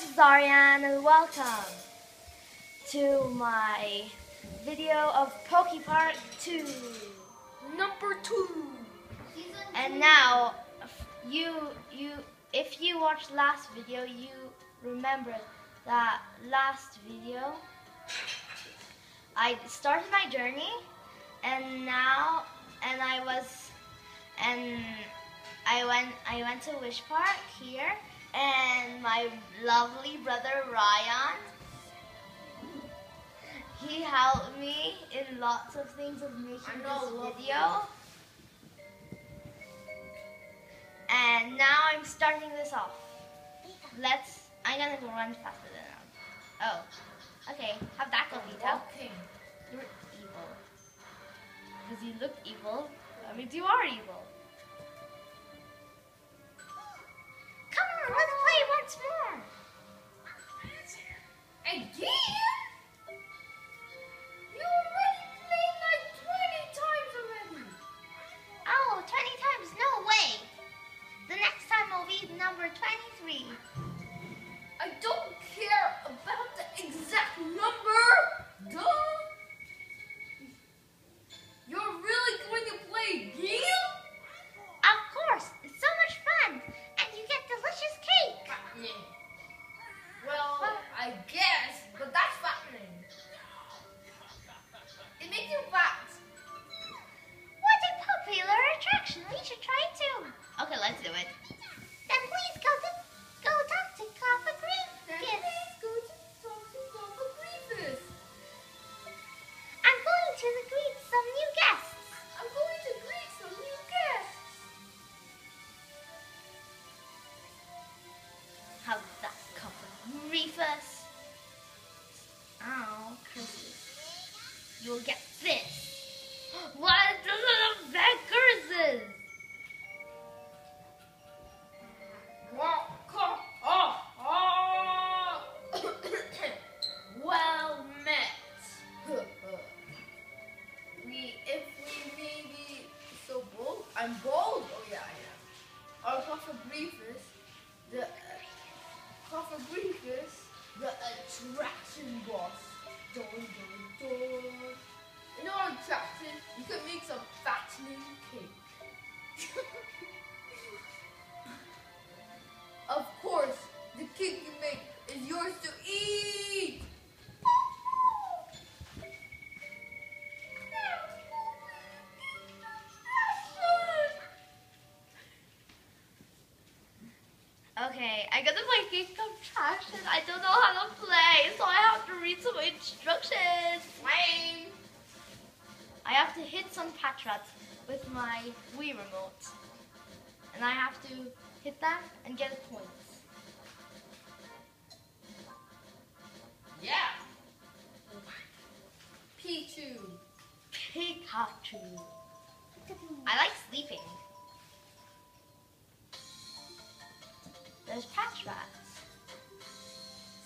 this is Aryan and welcome to my video of Poke Park 2. Number two. And now, you, you, if you watched last video, you remember that last video, I started my journey, and now, and I was, and I went, I went to Wish Park here, and my lovely brother Ryan, he helped me in lots of things of making this video. And now I'm starting this off. Let's, I'm gonna go run faster than him. Oh, okay, have that go, Vito. You're evil. Because you look evil, that means you are evil. I gotta play Game Contraction. I don't know how to play, so I have to read some instructions. Lame. I have to hit some patrats with my Wii remote. And I have to hit them and get points. Yeah. Pichu. Pikachu. I like sleeping. There's patrats.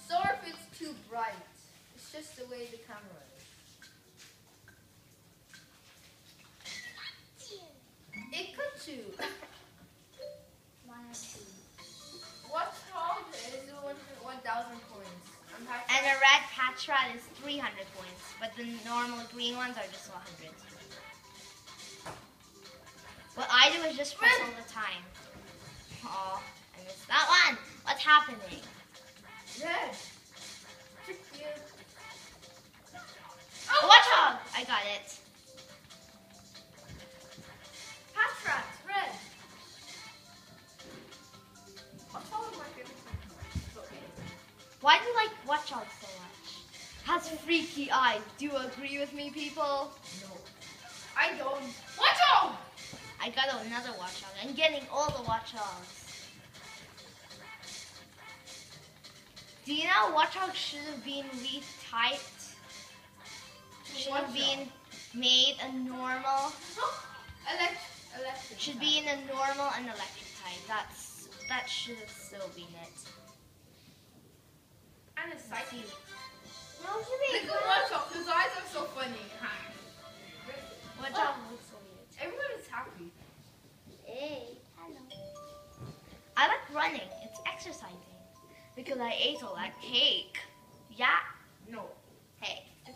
Sorry if it's too bright. It's just the way the camera is. Ikachu. What called is one 1,000 points. And a red patrat is 300 points, but the normal green ones are just 100. What I do is just press all the time. Oh, I missed that one. What's happening? Red. Oh, watch out! I got it. Patrat, red. What's all my favorite? Okay. Why do you like Watchog so much? Has freaky eyes. Do you agree with me, people? No. I don't. Watch out! I got another Watchog. I'm getting all the Watch Do you know Watchog should have been retyped? Should have been made a normal. Elect electric. Should be in a normal and electric type. That's that should have still been it. And a psychic. No, it should Look at watch out. His eyes are so funny. Watchog looks so weird. Everyone is happy. Hey, hello. I like running. It's exercising. Because because I ate all that cake. Yeah. No. Hey, is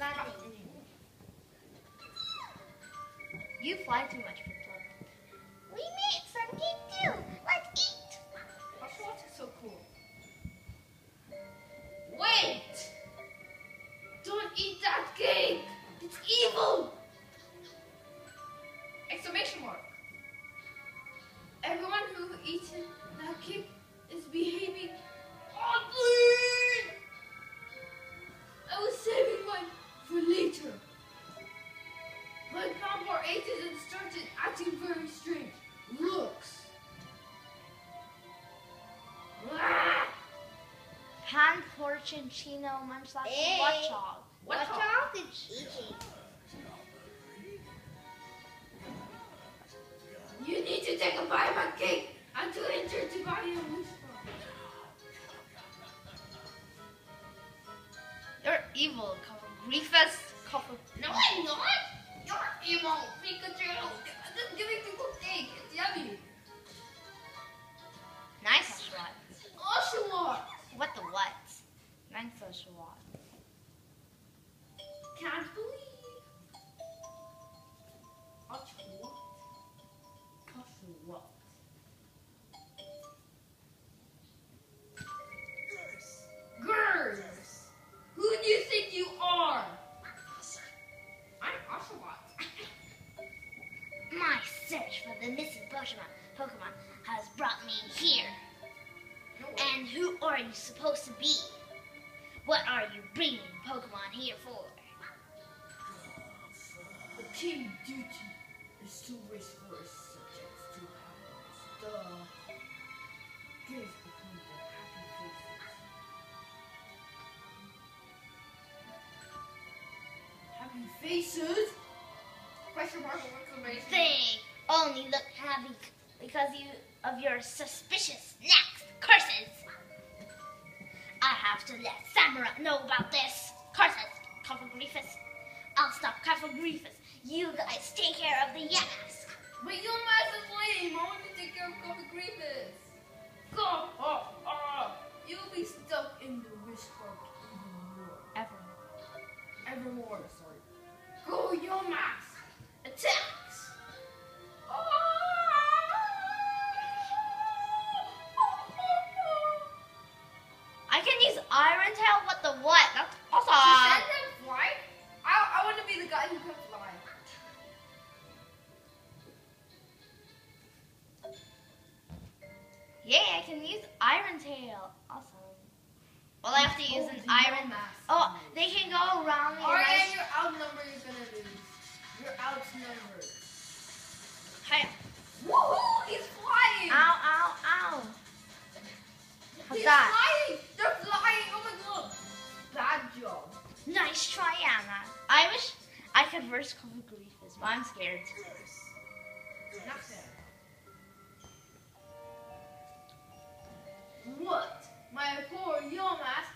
You fly too much, Piplup. We made some cake too. Let's eat. Oshawott is so cool. Wait! Don't eat that cake! Hand fortune chino munch slash Hey. what dog. What What dog? dog? You need to take a bite of my cake I'm too enter to buy a whisper. You're evil, Cover Griefus. Cover. No, I'm not. You're evil, Pikachu. Just giving people cake. It's yummy. Nice Oshawott. Can't believe. Oshawott. Oshawott. Girls. Who do you think you are? I'm Oshawott. My search for the missing Pokemon, Pokemon has brought me here. And who are you supposed to be? What are you bringing Pokemon here for? The king duty is to restore his subjects to happiness. Duh. Give the happy faces. Happy faces? Question mark exclamation? They only look happy because you of your suspicious next curses. I have to let Samura know about this. Curses, Griefus. I'll stop Griefus. You guys take care of the Yamask. But you massive lame. I want to take care of Cofagrigus. Go! Oh, oh. You'll be stuck in the wish park even more. Ever. Evermore, sorry. Go, Yamask! Attacks! Iron. mask. Oh, they can go around me. Alright, and you're outnumbered, you're gonna lose. You're outnumbered. Hi. Woohoo! He's flying! Ow! Ow! Ow! How's He's that? flying! They're flying! Oh my god! Bad job. Nice try, Anna. I wish I could verse Cover Griefus, but I'm scared. Not fair. What? My poor Yomas have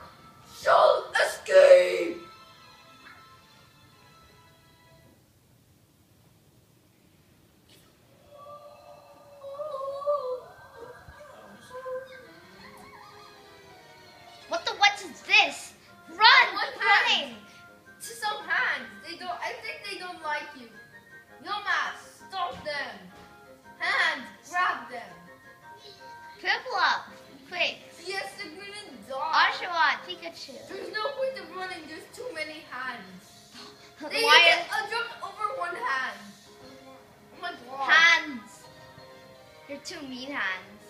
two mean hands.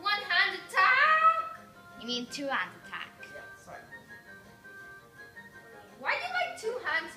One hand attack! You mean two hand attack? Yeah, sorry. Why do you like two hands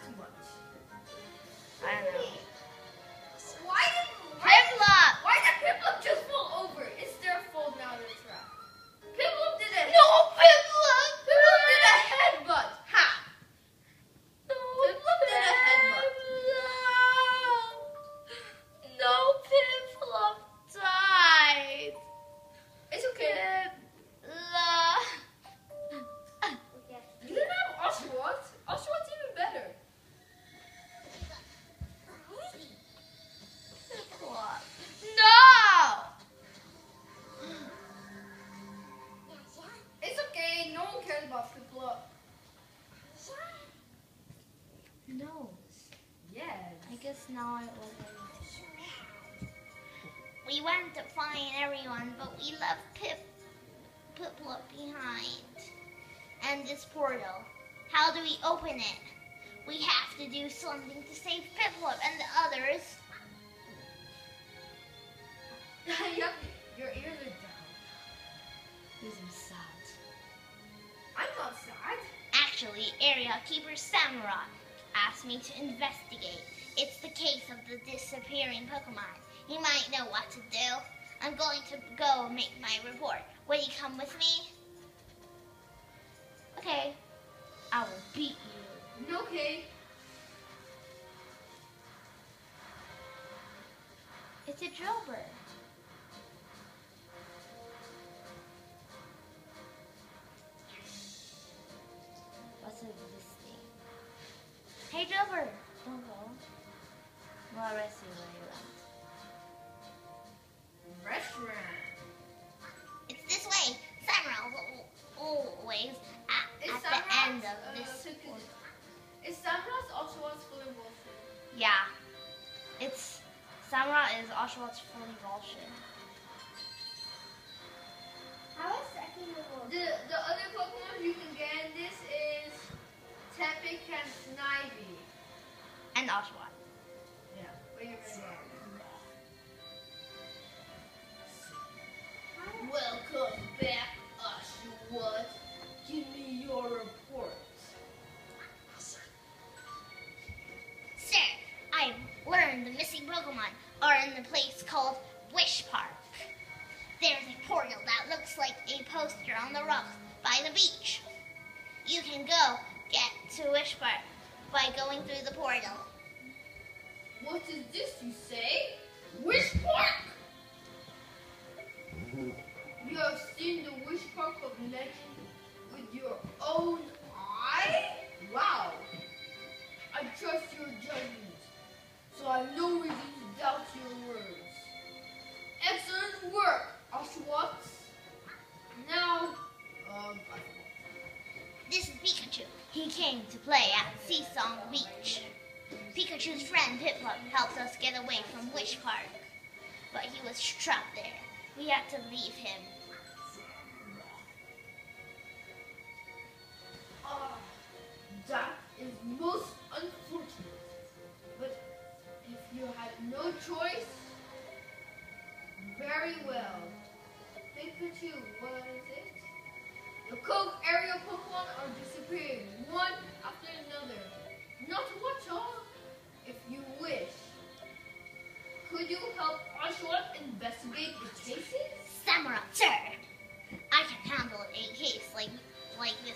everyone, but we left Pip Piplup behind. And this portal. How do we open it? We have to do something to save Piplup and the others. Yup, your ears are down. This is sad. I'm not sad. Actually, Area Keeper Samurai asked me to investigate. It's the case of the disappearing Pokemon. He might know what to do. I'm going to go make my report. Will you come with me? Okay. I will beat you. Okay. It's a Drillbur. What's it this thing? Hey Drillbur! Don't go. Well, I'll rest you where you left. Restaurant. It's this way. Samurai's always at, Is at the end of uh, this. ticket- Is Samurai's also what's fully bullshit? Yeah. It's Samura is Oshawott fully bullshit. How is second level? The the other Pokemon you can get in this is Tepig and Snivy. And Oshawott. Yeah. Wait a minute. Welcome back, Oshawott. Give me your report. Sir, I've learned the missing Pokemon are in the place called Wish Park. There's a portal that looks like a poster on the rocks by the beach. You can go get to Wish Park by going through the portal. What is this you say? Wish Park! You have seen the Wish Park of Legend with your own eye? Wow! I trust your judgment, so I have no reason to doubt your words. Excellent work, Oshawott. Now, um, This is Pikachu. He came to play at Seasong Beach. Pikachu's friend Piplup helped us get away from Wish Park, but he was trapped there. We had to leave him. Could you help Oshawott investigate the cases? Samurai, sir, I can handle a case like like this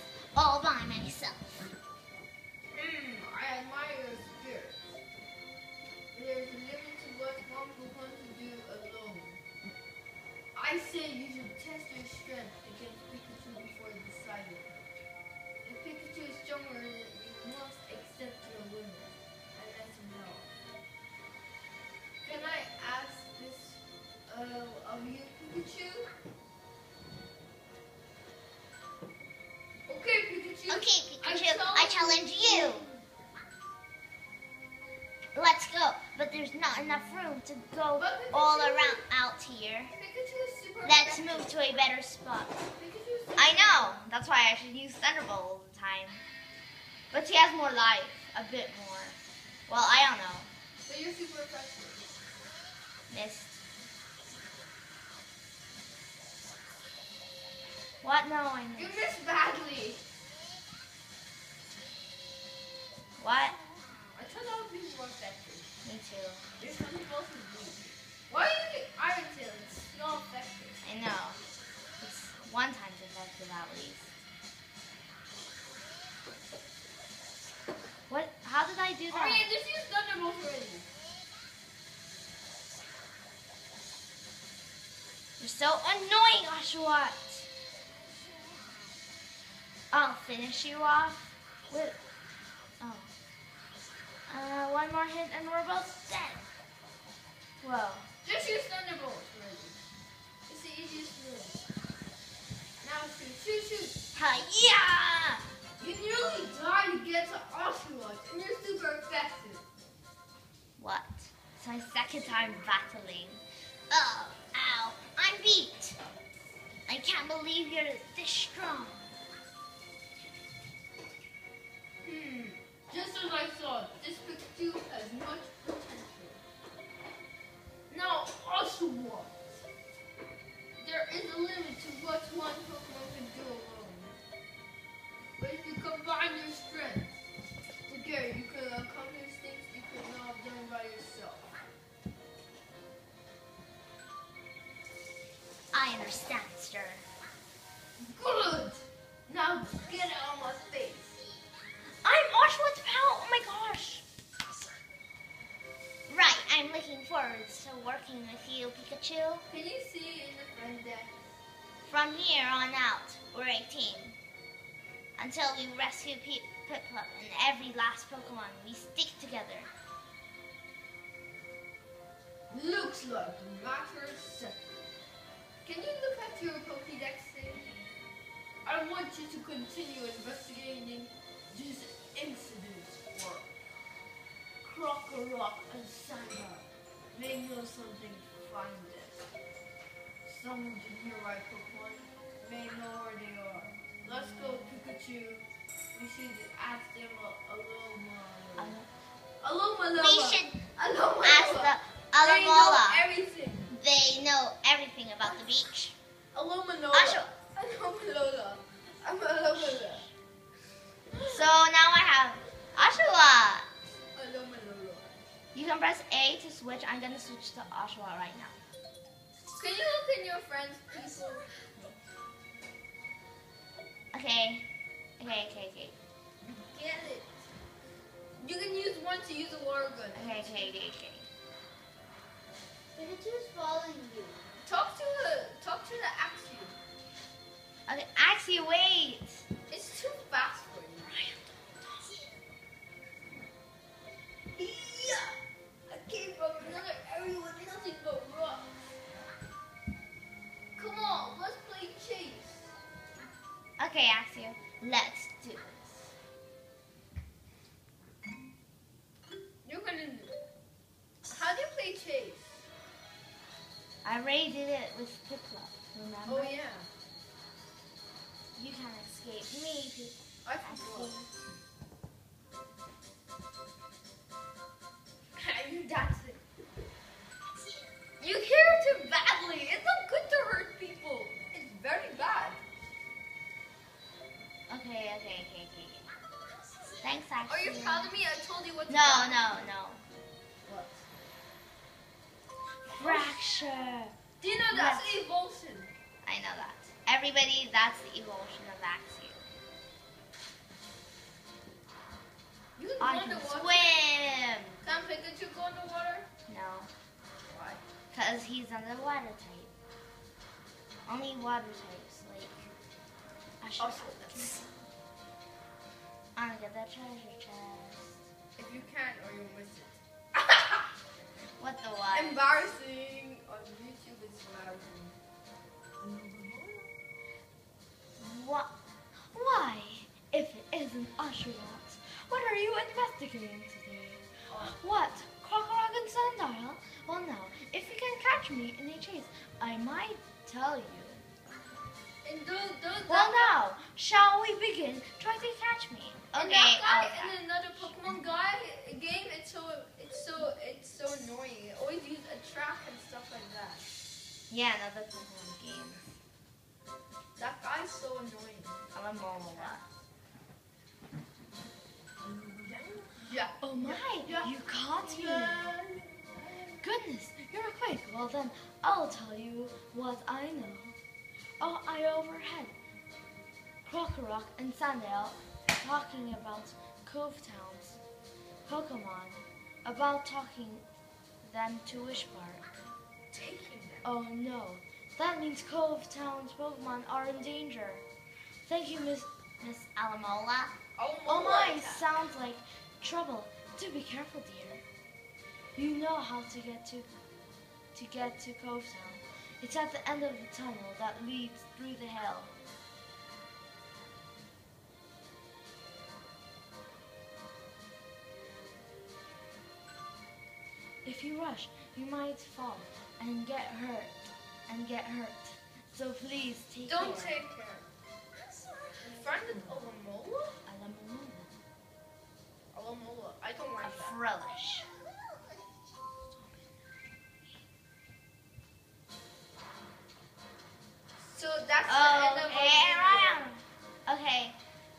enough room to go But all around out here. Pikachu is super Let's move to a better spot. Pikachu is super I know. That's why I should use Thunderbolt all the time. But she has more life. A bit more. Well, I don't know. So you're super effective. Missed. What? No, I missed. You missed. badly. What? I thought that would be more effective. Me too. There's something else to. Why are you Iron Tail? It's not effective. I know. It's one times effective at least. What? How did I do Oh yeah, that? just use Thunderbolt already. You're so annoying, Oshawott. I'll finish you off with. Oh. Uh, one more hit and we're both Whoa. Just use Thunderbolt already. It's the easiest move. Now shoot, shoot, shoot. Hi-ya! only die to get to Oshawott, and you're super effective. What? It's my second time battling. Oh, ow, I'm beat. I can't believe you're this strong. Hmm. Just as I thought, this Pikachu has much Oshawott. There is a limit to what one Pokemon can do alone. But if you combine your strengths together, you can accomplish things you could not have done by yourself. I understand, sir. Good! Pikachu. Can you see in the front deck? From here on out, we're a team. Until we rescue P- Piplup and every last Pokemon, we stick together. Looks like the matter is settled. Can you look at your Pokédex? I want you to continue investigating these incidents for Crocorock and Sandra. They know something find this. Someone can hear right Pokemon may know where they are. Let's go, Pikachu. We should ask them a, a little more. Aloma We should Aloma ask the They know everything. They know everything about the beach. Alomomola. Asho. Alomomola. Alomomola. So now I have Oshawa. Alomomola. You can press A to switch. I'm gonna switch to Oshawa right now. Can you look in your friends' people? Okay. Okay, okay, okay. Get it. You can use one to use a water gun. Okay, okay, okay, okay. Pikachu's following you. Talk to the talk to the Axew. Okay, Axie, wait. Okay, Axie, let's do this. You're gonna. How do you play chase? I already did it with Piplup, remember? Oh yeah. You can't escape me, Pip- I forgot. Thanks, Axie. Are you proud of me? I told you what to No, do. no, no. What? Fraxure. Do you know that's an evolution? I know that. Everybody, that's the evolution of Axie. You can I go can underwater. swim. Can Pikachu go underwater? No, Why? because he's underwater type. Only water types, like. I should Also, I'm gonna get that treasure chest. if you can or you'll miss it. What the what? Embarrassing. On YouTube, it's embarrassing. What? Why? If it isn't Oshawott, what are you investigating today? What? Krookodile and Sandile? Well, now, if you can catch me in a chase, I might tell you. And those, those, Well, now, shall we begin? Try to catch me. And Okay, that guy in another Pokemon guy game, it's so, it's so, it's so annoying. It always use a track and stuff like that. Yeah, another Pokemon game. That guy's so annoying. I'm a Momola. Yeah. Oh my, Yeah. you caught me. Goodness, you're a quick. Well then, I'll tell you what I know. Oh, I overheard Crocorock and Sandile talking about Cove Town's Pokemon, about talking them to Wish Park. Taking them. Oh no, that means Cove Town's Pokemon are in danger. Thank you, Miss Miss Alamola. Oh, Oh my, my. sounds like trouble. Do be careful, dear. You know how to get to to get to Cove Town. It's at the end of the tunnel that leads through the hill. If you rush, you might fall and get hurt and get hurt. So please take Don't care. take care. Friend of Alamola? Alamamula. Alamola. I don't A like that. Frelish. So that's the Oh, end of our okay, video. Ryan. Okay,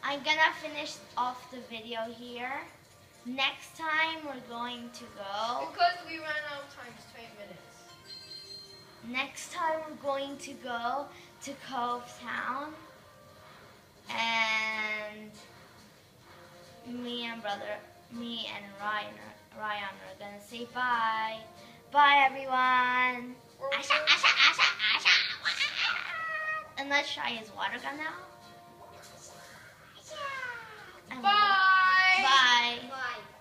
I'm gonna finish off the video here. Next time we're going to go. Because we ran out of time, it's 20 minutes. Next time we're going to go to Cove Town. And me and brother, me and Ryan, are- Ryan are gonna say bye. Bye everyone. Asha, Asha, Asha, Asha. And let's try his water gun now. And Bye. Bye. Bye.